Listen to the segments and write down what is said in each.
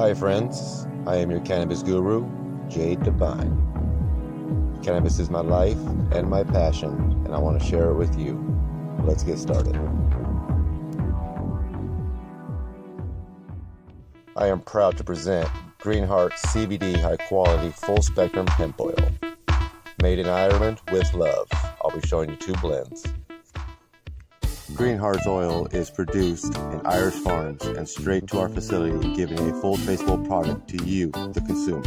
Hi, friends. I am your cannabis guru, Jade Devine. Cannabis is my life and my passion, and I want to share it with you. Let's get started. I am proud to present Green Heart CBD high quality full spectrum hemp oil. Made in Ireland with love. I'll be showing you two blends. Green Heart's oil is produced in Irish farms and straight to our facility, giving a full traceable product to you, the consumer.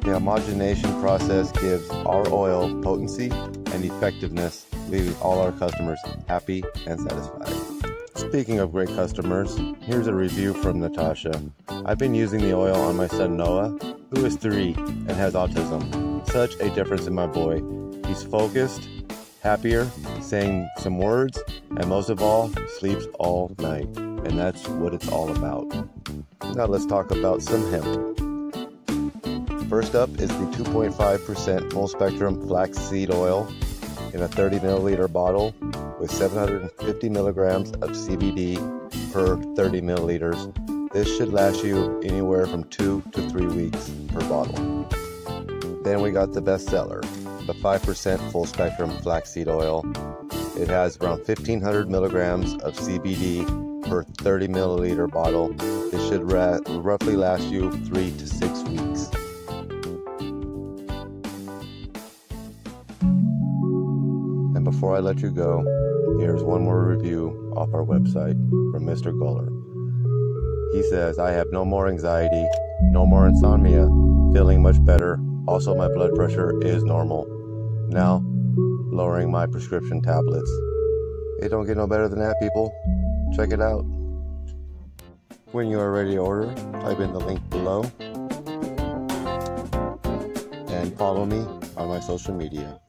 The homogenation process gives our oil potency and effectiveness, leaving all our customers happy and satisfied. Speaking of great customers, here's a review from Natasha. I've been using the oil on my son Noah, who is three and has autism. Such a difference in my boy. He's focused, happier, saying some words, and most of all, sleeps all night. And that's what it's all about. Now let's talk about some hemp. First up is the 2.5% full spectrum flaxseed oil in a 30 milliliter bottle with 750 milligrams of CBD per 30 milliliters. This should last you anywhere from two to three weeks per bottle. Then we got the bestseller, the 5% full spectrum flaxseed oil. It has around 1500 milligrams of CBD per 30 milliliter bottle. It should ra- roughly last you three to six weeks. And before I let you go, here's one more review off our website from Mr. Guller. He says, I have no more anxiety, no more insomnia, feeling much better. Also, my blood pressure is normal. Now, lowering my prescription tablets. It don't get no better than that, people. Check it out. When you are ready to order, type in the link below and follow me on my social media.